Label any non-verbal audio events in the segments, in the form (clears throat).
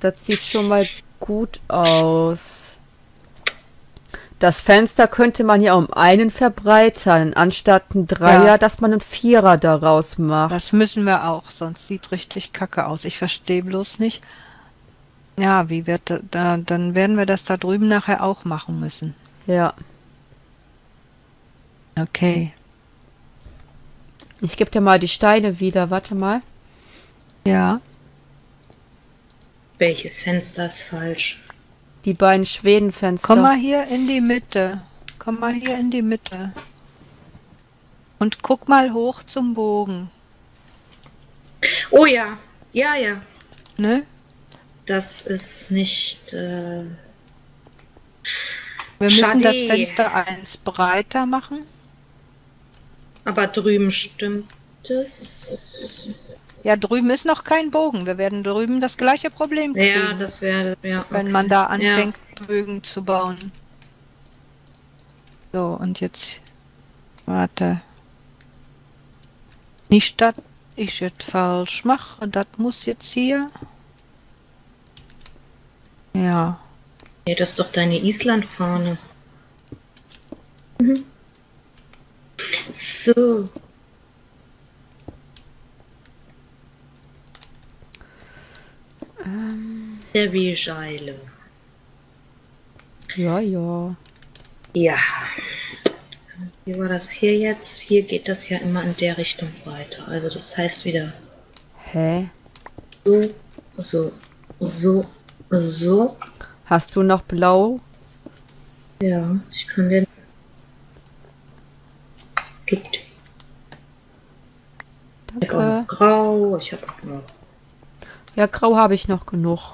Das sieht schon mal gut aus. Das Fenster könnte man ja um einen verbreitern, anstatt ein Dreier, Ja. dass man einen Vierer daraus macht. Das müssen wir auch, sonst sieht richtig kacke aus. Ich verstehe bloß nicht. Ja, wie wird da, da, dann werden wir das da drüben nachher auch machen müssen. Ja. Okay. Ich gebe dir mal die Steine wieder. Warte mal. Ja. Welches Fenster ist falsch? Die beiden Schwedenfenster. Komm mal hier in die Mitte. Komm mal hier in die Mitte. Und guck mal hoch zum Bogen. Oh ja, ja, ja. Ne? Das ist nicht. Äh, Wir müssen Schade. das Fenster eins breiter machen. aber drüben stimmt es. Ja, drüben ist noch kein Bogen. Wir werden drüben das gleiche Problem kriegen, Ja, das wäre. Ja, wenn okay. man da Ja. anfängt, Bögen zu bauen. So, und jetzt. Warte. Nicht, dass ich es falsch mache. Das muss jetzt hier. Ja. Nee, das ist doch deine Island-Fahne. Mhm. So. Der Wiegeile. Ja, ja. Ja. Wie war das hier jetzt? Hier geht das ja immer in der Richtung weiter. Also das heißt wieder Hä? so, so, so, so. Hast du noch blau? Ja, ich kann den. Gibt. Ich Danke. noch grau. Ich habe auch noch. Ja, grau habe ich noch genug.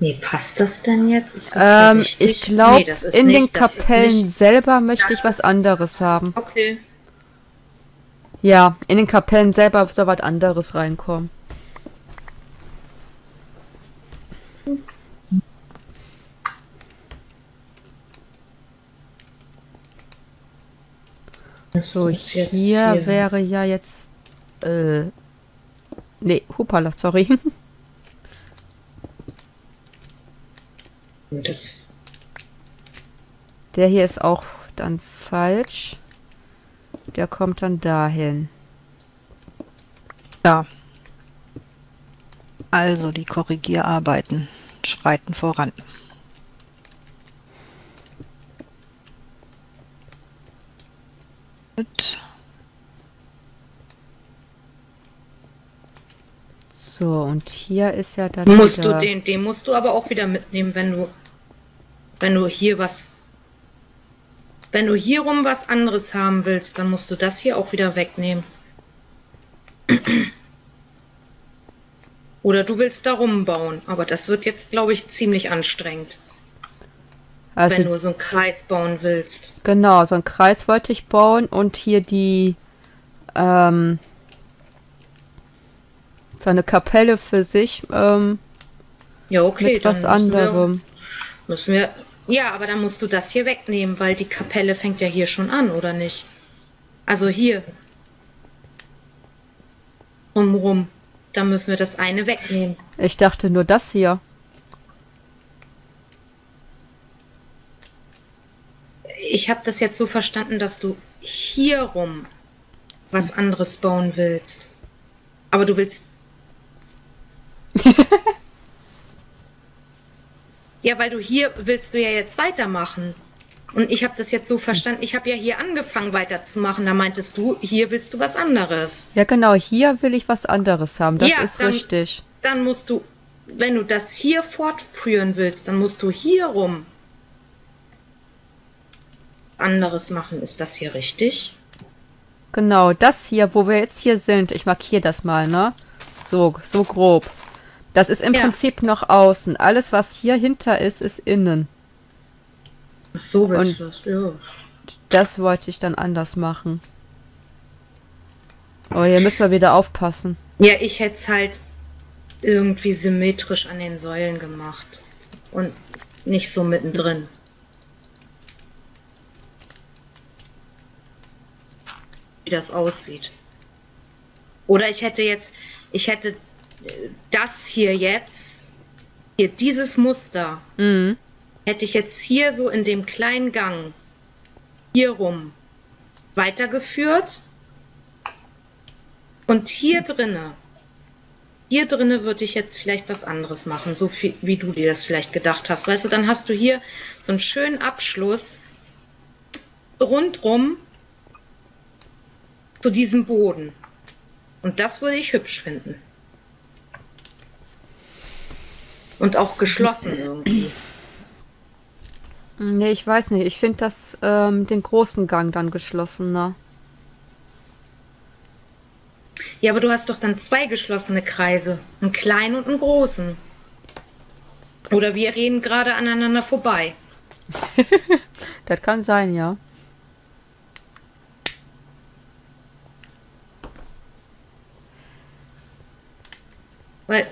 Nee, passt das denn jetzt? Ist das Ähm, richtig? ich glaube, Nee, in den nicht, ist Kapellen selber möchte ich was anderes haben. Okay. Ja, in den Kapellen selber soll was anderes reinkommen. So, hier, hier. wäre ja jetzt. Äh. Nee, Hupala, sorry. (laughs) Das, Der hier ist auch dann falsch. Der kommt dann dahin. Ja. Also die Korrigierarbeiten schreiten voran. Gut. So, und hier ist ja dann. musst wieder, du den, den musst du aber auch wieder mitnehmen, wenn du, wenn du hier was, wenn du hier rum was anderes haben willst, dann musst du das hier auch wieder wegnehmen. Oder du willst da rumbauen, aber das wird jetzt, glaube ich, ziemlich anstrengend, wenn Also, du so einen Kreis bauen willst. genau, so einen Kreis wollte ich bauen und hier die. Ähm, so eine Kapelle für sich ähm, Ja, okay. mit was dann müssen wir- anderem. Müssen wir. Ja, aber dann musst du das hier wegnehmen, weil die Kapelle fängt ja hier schon an, oder nicht? Also hier. Rumrum. Da müssen wir das eine wegnehmen. Ich dachte nur das hier. Ich habe das jetzt so verstanden, dass du hier rum was anderes bauen willst. Aber du willst. Ja, weil du hier willst du ja jetzt weitermachen. Und ich habe das jetzt so verstanden, ich habe ja hier angefangen weiterzumachen. Da meintest du, hier willst du was anderes. Ja, genau, hier will ich was anderes haben. Das Ja, ist dann- richtig. Dann musst du, wenn du das hier fortführen willst, dann musst du hier rum anderes machen. Ist das hier richtig? Genau, das hier, wo wir jetzt hier sind, ich markiere das mal, ne? So, so grob. Das ist im Ja. Prinzip noch außen. Alles, was hier hinter ist, ist innen. Ach so willst Und- das, ja. Das wollte ich dann anders machen. Oh, hier müssen wir wieder aufpassen. Ja, ich hätte es halt irgendwie symmetrisch an den Säulen gemacht. Und nicht so mittendrin. Wie das aussieht. Oder ich hätte jetzt, ich hätte das hier jetzt, hier dieses Muster, Mhm. hätte ich jetzt hier so in dem kleinen Gang hier rum weitergeführt und hier drinne, hier drinne würde ich jetzt vielleicht was anderes machen, so viel, wie du dir das vielleicht gedacht hast. Weißt du, dann hast du hier so einen schönen Abschluss rundrum zu diesem Boden. Und das würde ich hübsch finden. Und auch geschlossen irgendwie. Nee, ich weiß nicht. Ich finde das ähm, den großen Gang dann geschlossener. Ja, aber du hast doch dann zwei geschlossene Kreise. Einen kleinen und einen großen. Oder wir reden gerade aneinander vorbei. (laughs) Das kann sein, ja. Weil.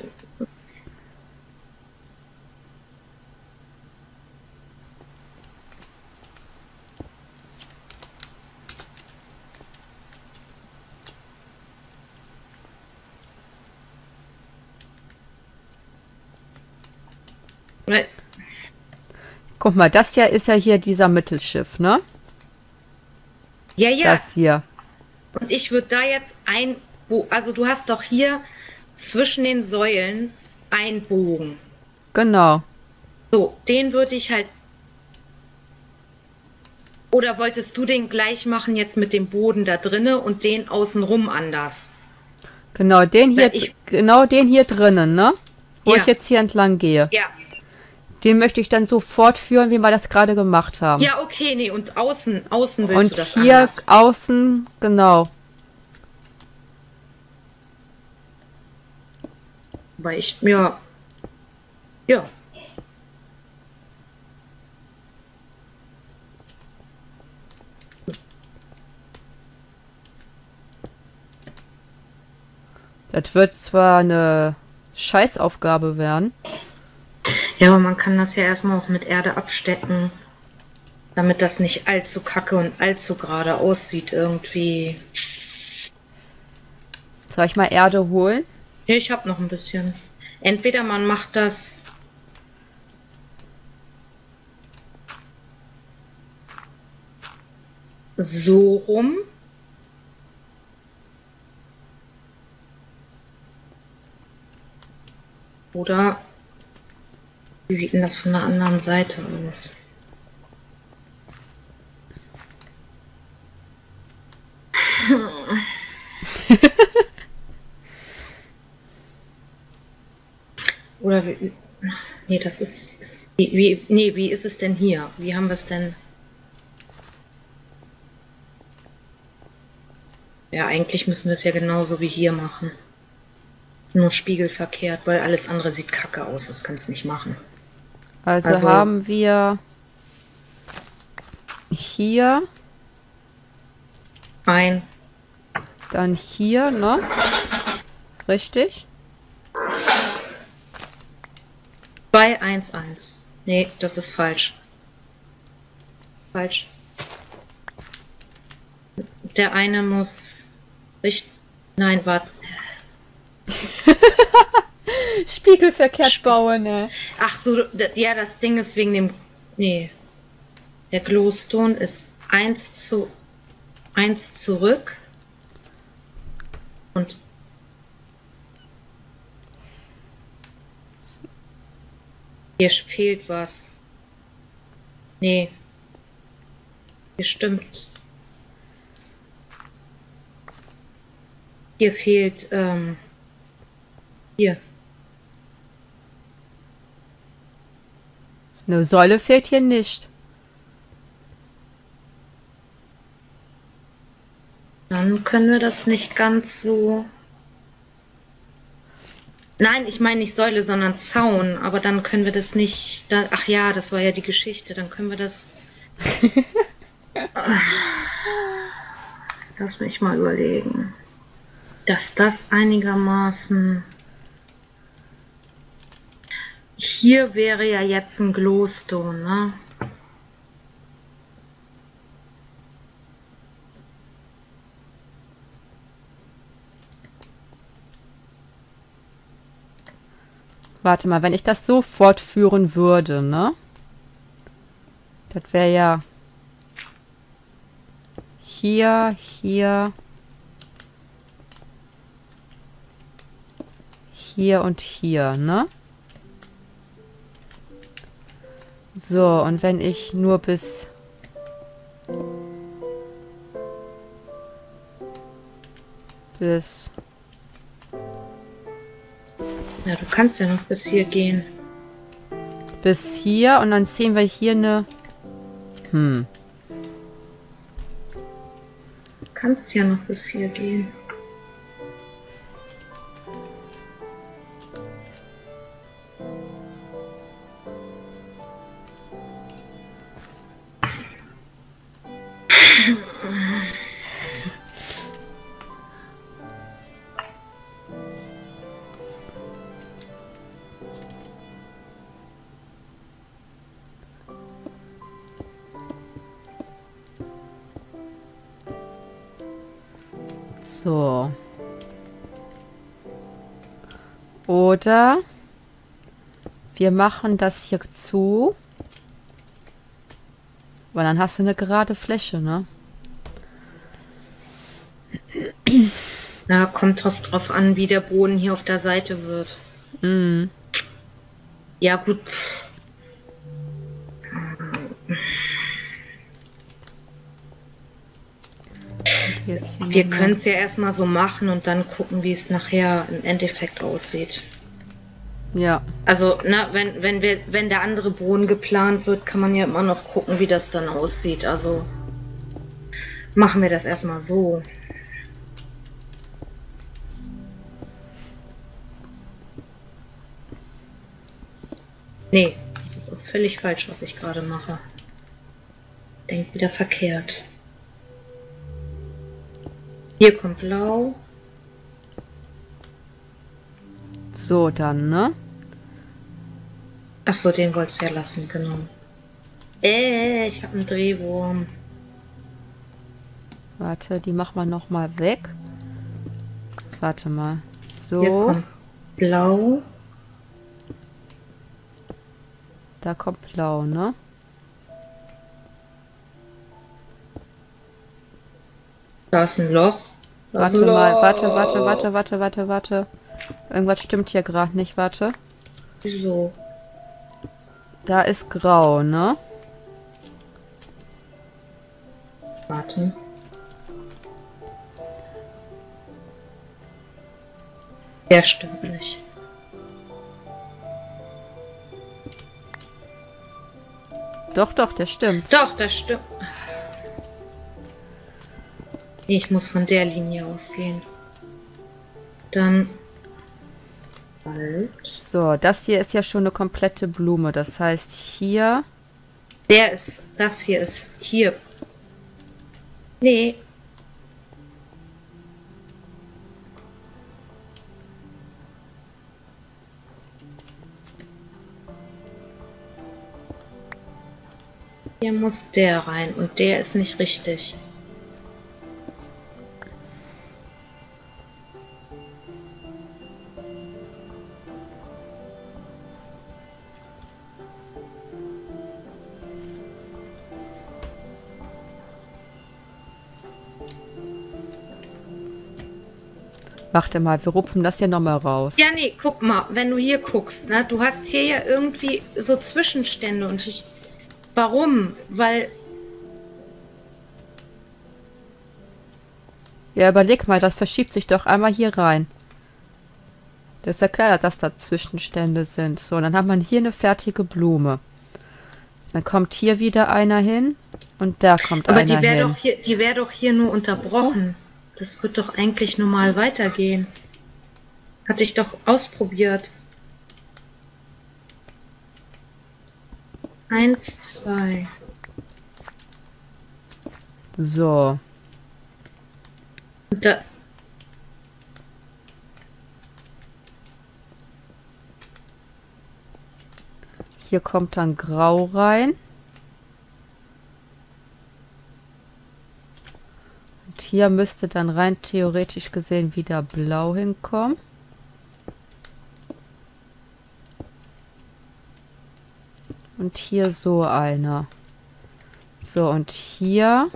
Weil, Guck mal, das hier ist ja hier dieser Mittelschiff, ne? ja, ja. Das hier. Und ich würde da jetzt ein, Bo- also du hast doch hier zwischen den Säulen einen Bogen. Genau. So, den würde ich halt. Oder wolltest du den gleich machen jetzt mit dem Boden da drinne und den außenrum anders? Genau, den hier, ich- genau den hier drinnen, ne? Wo Ja. ich jetzt hier entlang gehe. Ja, Den möchte ich dann so fortführen, wie wir das gerade gemacht haben. ja, okay, nee, und außen, außen willst Und du das hier anders. außen, genau. Weil ich, ja, ja, Das wird zwar eine Scheißaufgabe werden. Ja, aber man kann das ja erstmal auch mit Erde abstecken, damit das nicht allzu kacke und allzu gerade aussieht irgendwie. Soll ich mal Erde holen? Ja, ich habe noch ein bisschen. Entweder man macht das so rum. Oder wie sieht denn das von der anderen Seite aus? (laughs) Oder wie, nee, das ist, ist wie, nee, wie ist es denn hier? Wie haben wir es denn? Ja, eigentlich müssen wir es ja genauso wie hier machen. Nur spiegelverkehrt, weil alles andere sieht kacke aus. Das kannst du nicht machen. Also, Also- haben wir hier, Ein, dann hier, ne? Richtig? 2, 1, 1. Nee, das ist falsch. Falsch. Der eine muss richtig. Nein, warte. (laughs) Spiegelverkehrt bauen, ne? Ach so, ja, das Ding ist wegen dem. Nee. Der Glowstone ist 1 zu 1 zurück. Und. Hier fehlt was. Nee. Hier stimmt. Hier fehlt, ähm. Hier. Eine Säule fehlt hier nicht. Dann können wir das nicht ganz so. Nein, ich meine nicht Säule, sondern Zaun. Aber dann können wir das nicht. Ach ja, das war ja die Geschichte. Dann können wir das. (laughs) Lass mich mal überlegen. Dass das einigermaßen. Hier wäre ja jetzt ein Glowstone, ne? Warte mal, wenn ich das so fortführen würde, ne? Das wäre ja hier, hier, hier und hier, ne? So, und wenn ich nur bis... Bis... Ja, du kannst ja noch bis hier gehen. Bis hier und dann sehen wir hier eine... Hm. Du kannst ja noch bis hier gehen. Oder wir machen das hier zu. Weil dann hast du eine gerade Fläche, ne? Ja, kommt drauf, drauf an, wie der Boden hier auf der Seite wird. Mhm. Ja, gut. Wir können es ja erstmal so machen und dann gucken, wie es nachher im Endeffekt aussieht. Ja. Also, na, wenn, wenn wir, wenn der andere Boden geplant wird, kann man ja immer noch gucken, wie das dann aussieht. Also machen wir das erstmal so. Nee, das ist auch völlig falsch, was ich gerade mache. Denk wieder verkehrt. Hier kommt blau. So, dann, ne? Ach so, den wolltest du ja lassen, genau. Äh, ich habe einen Drehwurm. Warte, die machen wir noch mal weg. Warte mal. So, kommt blau. da kommt blau, ne? Da ist ein Loch. Da Warte ein mal, warte, warte, warte, warte, warte, warte. Irgendwas stimmt hier gerade nicht, warte. Wieso? Da ist grau, ne? Warte. Der stimmt nicht. Doch, doch, der stimmt. Doch, das stimmt. Ich muss von der Linie ausgehen. Dann. So, das hier ist ja schon eine komplette Blume. Das heißt, hier... Der ist. Das hier ist. Hier. Nee. Hier muss der rein und der ist nicht richtig. Warte mal, wir rupfen das hier nochmal raus. Ja, nee, guck mal, wenn du hier guckst, ne, du hast hier ja irgendwie so Zwischenstände und ich. Warum? Weil. Ja, überleg mal, das verschiebt sich doch einmal hier rein. Das ist ja klar, dass da Zwischenstände sind. So, dann hat man hier eine fertige Blume. Dann kommt hier wieder einer hin und da kommt Aber einer die wäre hin. doch hier, die wäre doch hier nur unterbrochen. Das wird doch eigentlich normal weitergehen. Hatte ich doch ausprobiert. Eins, zwei. So, Und da, hier kommt dann Grau rein. Und hier müsste dann rein theoretisch gesehen wieder Blau hinkommen. Und hier so einer. So, und hier.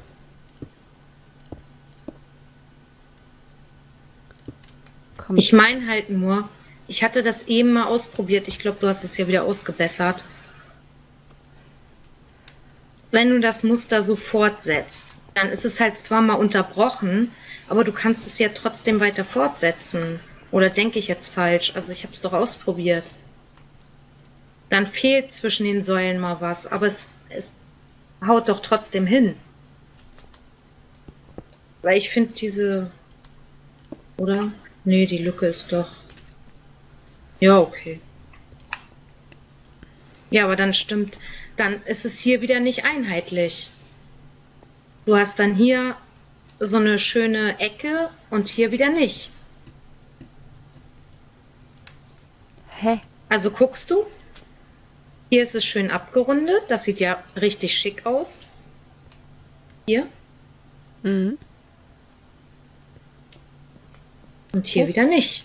Kommt Ich meine halt nur, ich hatte das eben mal ausprobiert. Ich glaube, du hast es ja wieder ausgebessert. Wenn du das Muster so fortsetzt, dann ist es halt zwar mal unterbrochen, aber du kannst es ja trotzdem weiter fortsetzen. Oder denke ich jetzt falsch? Also ich habe es doch ausprobiert. Dann fehlt zwischen den Säulen mal was, aber es, es haut doch trotzdem hin. Weil ich finde diese... Oder? Nee, die Lücke ist doch... Ja, okay. Ja, aber dann stimmt, dann ist es hier wieder nicht einheitlich. Du hast dann hier so eine schöne Ecke und hier wieder nicht. Hä? Also guckst du, hier ist es schön abgerundet, das sieht ja richtig schick aus. Hier Mhm. und hier Oh. wieder nicht.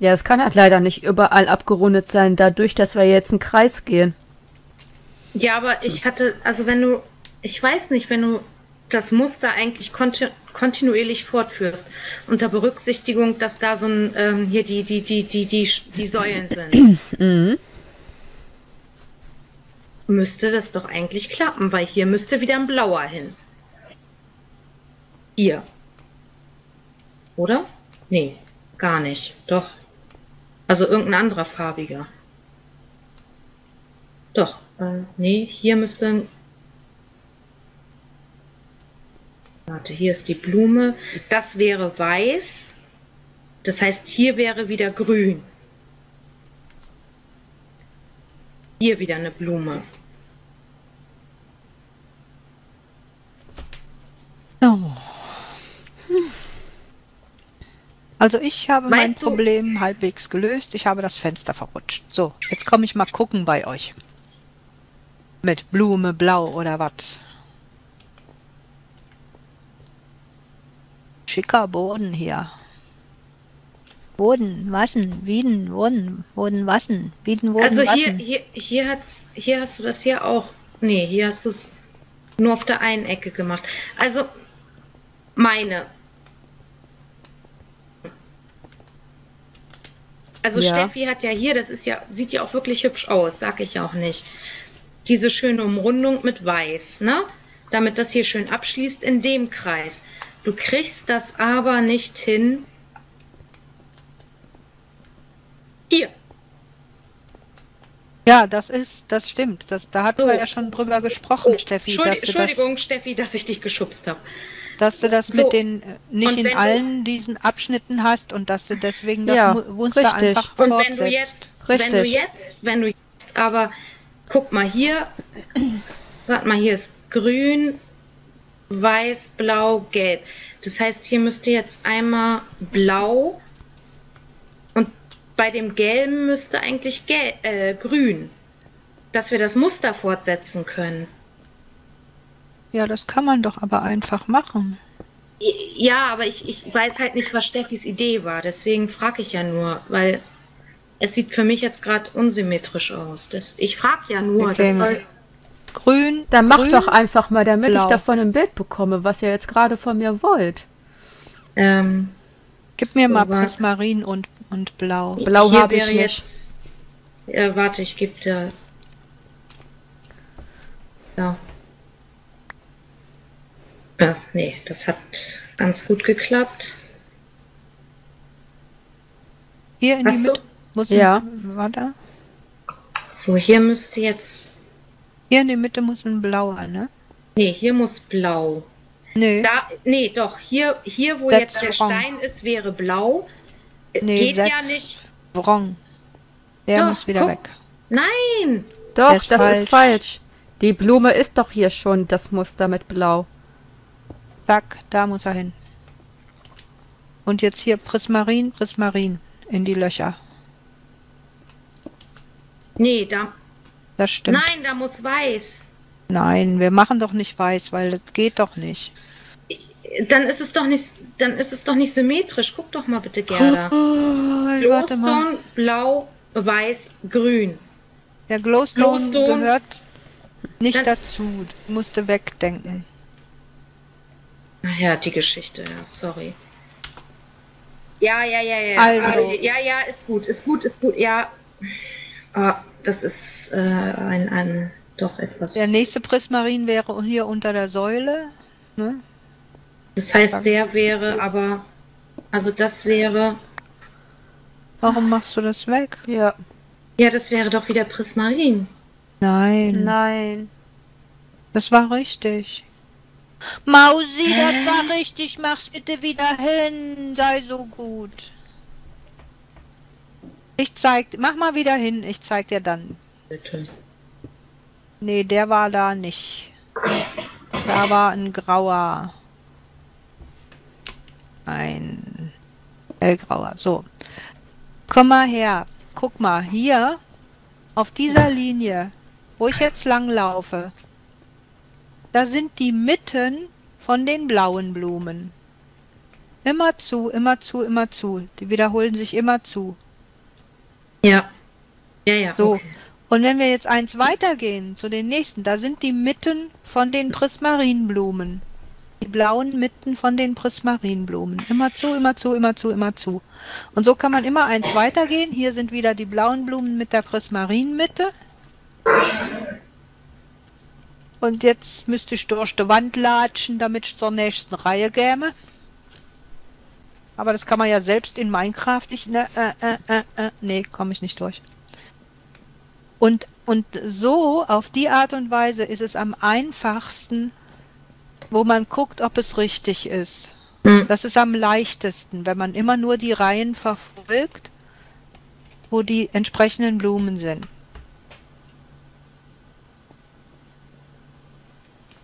Ja, es kann halt leider nicht überall abgerundet sein, dadurch, dass wir jetzt einen Kreis gehen. Ja, aber ich hatte, also wenn du, ich weiß nicht, wenn du das Muster eigentlich konti kontinuierlich fortführst, unter Berücksichtigung, dass da so ein, ähm, hier die, die, die, die, die, die Säulen sind, (clears throat) Mhm. müsste das doch eigentlich klappen, weil hier müsste wieder ein blauer hin. Hier. Oder? Nee, gar nicht. Doch. Also irgendein anderer farbiger. Doch. Äh, nee, hier müsste. Warte, hier ist die Blume. Das wäre weiß. Das heißt, hier wäre wieder grün. Hier wieder eine Blume. So. Also ich habe mein Weißt du- Problem halbwegs gelöst. Ich habe das Fenster verrutscht. So, jetzt komme ich mal gucken bei euch. Mit Blume, Blau oder was? Schicker Boden hier. Boden, Wassen, Wieden, Boden, Boden, Wassen, Wieden, Boden, Also hier, Wassen. hier, hier, hat's, hier hast du das ja auch. Nee, hier hast du es nur auf der einen Ecke gemacht. Also meine. Also Ja. Steffi hat ja hier, das ist ja, sieht ja auch wirklich hübsch aus, sag ich auch nicht. Diese schöne Umrundung mit Weiß, ne? Damit das hier schön abschließt in dem Kreis. Du kriegst das aber nicht hin. Hier. Ja, das ist, das stimmt. Das, da hatten So. wir ja schon drüber gesprochen, Steffi, Entschuldi- dass du das Entschuldigung, Steffi, dass ich dich geschubst habe. dass du das So. mit den äh, nicht Und in du- allen diesen Abschnitten hast und dass du deswegen das Ja, Mu- Muster richtig. einfach Und fortsetzt. wenn du jetzt, wenn du Richtig. jetzt, wenn du jetzt, aber guck mal hier, warte mal, hier ist grün, weiß, blau, gelb. Das heißt, hier müsste jetzt einmal blau und bei dem gelben müsste eigentlich gel äh, grün, dass wir das Muster fortsetzen können. ja, das kann man doch aber einfach machen. Ja, aber ich, ich weiß halt nicht, was Steffis Idee war. Deswegen frage ich ja nur, weil es sieht für mich jetzt gerade unsymmetrisch aus. Das, ich frage ja nur. Okay. Das soll, Grün. Dann mach grün, doch einfach mal, damit blau. ich davon ein Bild bekomme, was ihr jetzt gerade von mir wollt. ähm, Gib mir mal So Prismarin und, und Blau. Blau habe ich nicht. jetzt. Äh, warte, ich gebe dir. Ja. Ja, nee, das hat ganz gut geklappt. Hier in Hast die du? Mitte. Muss Ja. Ein, warte. So, hier müsste jetzt. Hier in die Mitte muss ein blauer, ne? Nee, hier muss blau. Nee. Da, nee, doch, hier, hier wo Setz jetzt der wrong. Stein ist, wäre blau. Äh, Nee, Geht ja nicht. Wrong. Der Doch, muss wieder guck. weg. Nein! Doch, Der ist das falsch. ist falsch. Die Blume ist doch hier schon das Muster mit Blau. Zack, da muss er hin. Und jetzt hier Prismarin, Prismarin in die Löcher. Nee, da. Das stimmt. Nein, da muss weiß. Nein, wir machen doch nicht weiß, weil das geht doch nicht. Dann ist es doch nicht, dann ist es doch nicht symmetrisch. Guck doch mal bitte, Gerda. Oh, warte mal. Glowstone, blau, weiß, grün. Der Glowstone, Glowstone. gehört nicht Dann- dazu. Du musste wegdenken. Ja, die Geschichte, ja, sorry. Ja, ja, ja, ja. Also. ja, ja, ist gut, ist gut, ist gut, ja. Ah, das ist äh, ein, ein doch etwas. Der nächste Prismarin wäre hier unter der Säule. Ne? Das heißt, der wäre aber, also das wäre, Warum machst du das weg? Ja. ja, das wäre doch wieder Prismarin. Nein, Nein. das war richtig. Mausi, das war richtig. Mach's bitte wieder hin. Sei so gut. Ich zeig, mach mal wieder hin. Ich zeig dir dann. Bitte. Nee, der war da nicht. Da war ein grauer. Ein hellgrauer. So. Komm mal her. Guck mal, hier auf dieser Linie, wo ich jetzt lang laufe, da sind die Mitten von den blauen Blumen. Immer zu, immer zu, immer zu. Die wiederholen sich immer zu. Ja. Ja, ja. So. okay. Und wenn wir jetzt eins weitergehen zu den nächsten, da sind die Mitten von den Prismarinblumen. Die blauen Mitten von den Prismarinblumen. Immer zu, immer zu, immer zu, immer zu. Und so kann man immer eins weitergehen. Hier sind wieder die blauen Blumen mit der Prismarinmitte. Und jetzt müsste ich durch die Wand latschen, damit ich zur nächsten Reihe käme. Aber das kann man ja selbst in Minecraft nicht. Ne, äh, äh, äh, äh, nee, komme ich nicht durch. Und, und so, auf die Art und Weise ist es am einfachsten, wo man guckt, ob es richtig ist. Hm. Das ist am leichtesten, wenn man immer nur die Reihen verfolgt, wo die entsprechenden Blumen sind.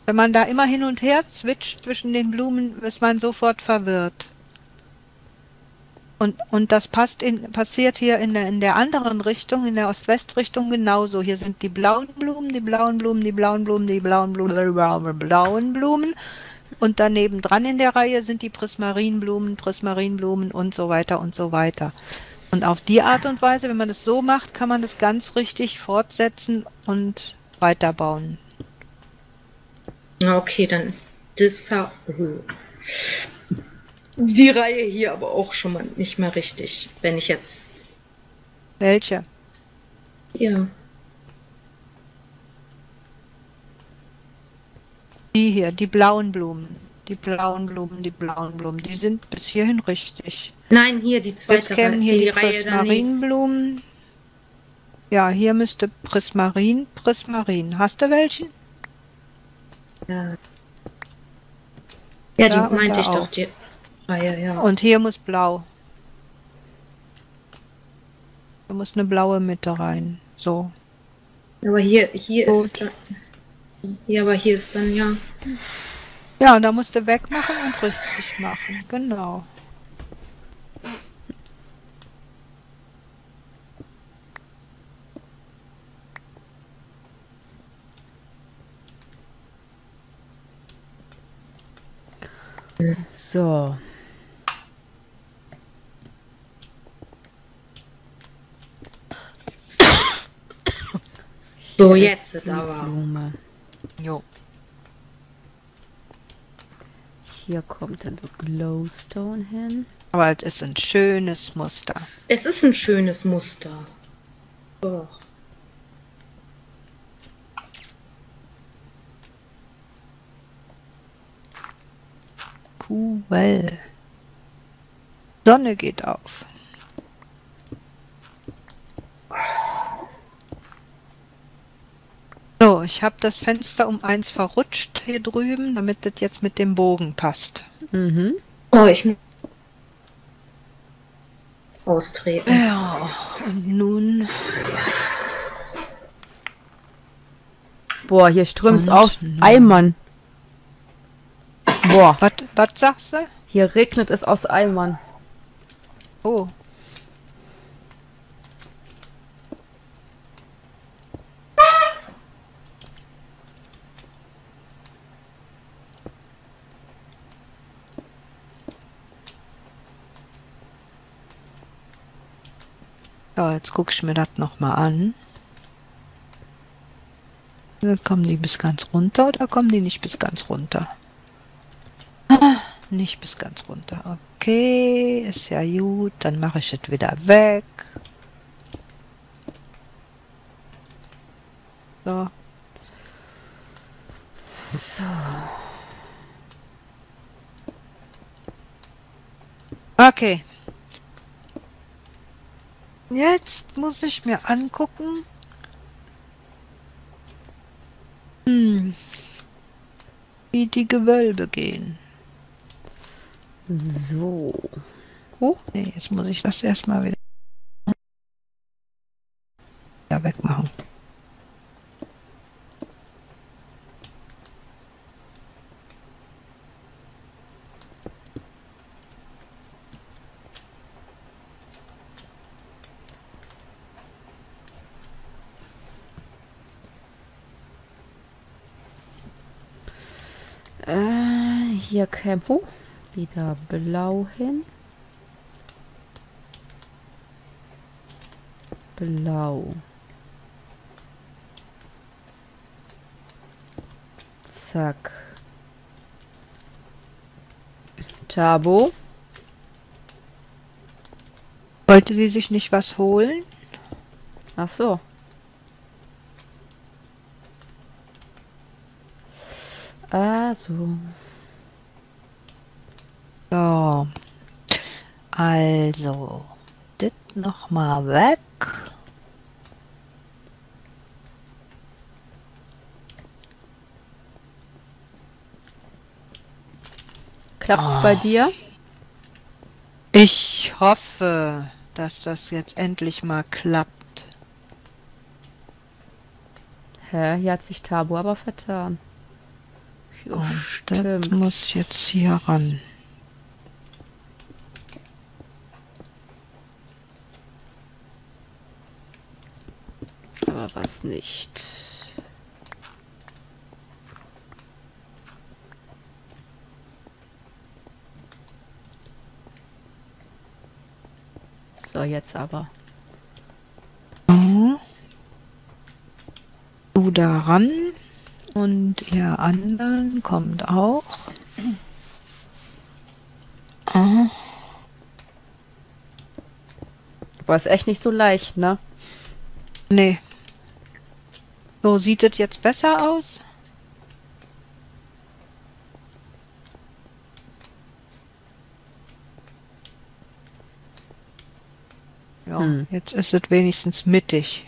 Wenn man da immer hin und her switcht zwischen den Blumen, ist man sofort verwirrt. Und, und das passt in, passiert hier in der, in der anderen Richtung, in der Ost-West-Richtung genauso. Hier sind die blauen Blumen, die blauen Blumen, die blauen Blumen, die blauen Blumen, blauen, blauen Blumen. Und daneben dran in der Reihe sind die Prismarinblumen, Prismarinblumen und so weiter und so weiter. Und auf die Art und Weise, wenn man das so macht, kann man das ganz richtig fortsetzen und weiterbauen. Okay, dann ist das. Die Reihe hier aber auch schon mal nicht mehr richtig. Wenn ich jetzt Welche? hier. Die hier, die blauen Blumen. Die blauen Blumen, die blauen Blumen, die sind bis hierhin richtig. Nein, hier die Jetzt zweite kämen hier die, die. Prismarinblumen. Ja, hier müsste Prismarin, Prismarin. Hast du welchen? Ja, ja die meinte ich doch, auch. die Reihe, ja. Und hier muss blau. Da muss eine blaue Mitte rein. So. aber hier, hier Gut. ist dann, ja, aber hier ist dann ja. Ja, und da musst du wegmachen und richtig machen. Genau. So. So, Hier jetzt ist die aber. Blume. Jo. Hier kommt dann der Glowstone hin. Aber es ist ein schönes Muster. Es ist ein schönes Muster. Doch. Cool. Sonne geht auf. Ich habe das Fenster um eins verrutscht hier drüben, damit das jetzt mit dem Bogen passt. Mhm. Oh, ich muss austreten. Ja, und nun Boah, hier strömt's Und aus nun. Eimern. Boah, Was, was sagst du? hier regnet es aus Eimern. Oh. So, jetzt gucke ich mir das nochmal an. Kommen die bis ganz runter oder kommen die nicht bis ganz runter? (laughs) Nicht bis ganz runter. Okay, ist ja gut. Dann mache ich es wieder weg. So. So. Okay. Jetzt muss ich mir angucken. Hm. Wie die Gewölbe gehen. So. Oh, Nee, jetzt muss ich das erstmal wieder ja, wegmachen. äh, hier oh, wieder blau hin. Blau. Zack. Tabo. Wollte die sich nicht was holen? Ach so. Ah, so. So. Also, das nochmal weg. Klappt's Ah. bei dir? Ich hoffe, dass das jetzt endlich mal klappt. Hä, hier hat sich Tabo aber vertan. Ja, Und das stimmt. muss jetzt hier ran. Was nicht. So, jetzt aber. Mhm. Du da ran und ihr anderen kommt auch. Aha. War es echt nicht so leicht, ne? Nee. So, sieht es jetzt besser aus? Ja, Hm. jetzt ist es wenigstens mittig.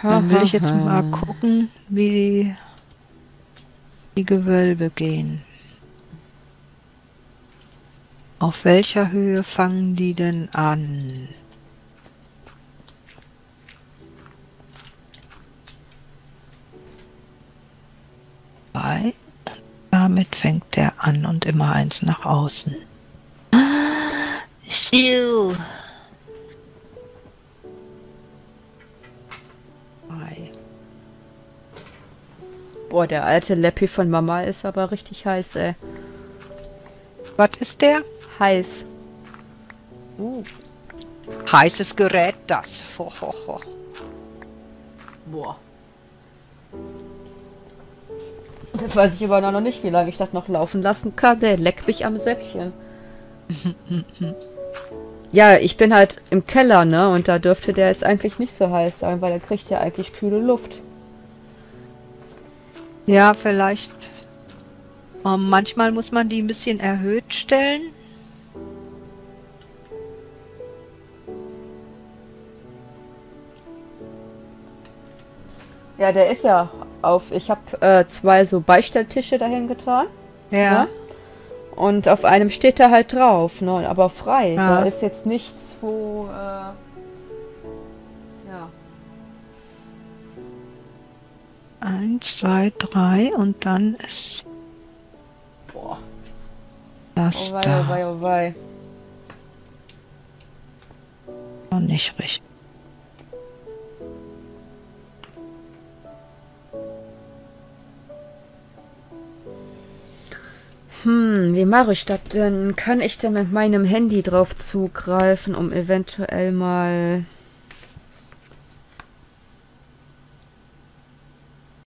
Dann will ich jetzt mal gucken, wie die, die Gewölbe gehen. Auf welcher Höhe fangen die denn an? Bei. Damit fängt der an und immer eins nach außen. Schiu. Boah, der alte Leppi von Mama ist aber richtig heiß, ey. Was ist der? Heiß. Uh. Heißes Gerät, das. Ho, ho, ho. Boah. Das weiß ich aber noch nicht, wie lange ich das noch laufen lassen kann. Der leckt mich am Söckchen. (laughs) ja, ich bin halt im Keller, ne? Und da dürfte der jetzt eigentlich nicht so heiß sein, weil der kriegt ja eigentlich kühle Luft. Ja, vielleicht. Ähm, manchmal muss man die ein bisschen erhöht stellen. Ja, der ist ja auf. Ich habe äh, zwei so Beistelltische dahin getan. Ja. Und auf einem steht er halt drauf, ne? Aber frei. Ja. Da ist jetzt nichts, wo. Äh, ja. Eins, zwei, drei und dann ist Boah. das Oh wei, da oh wei, oh wei. noch nicht richtig. Hm, wie mache ich das denn? Kann ich denn mit meinem Handy drauf zugreifen, um eventuell mal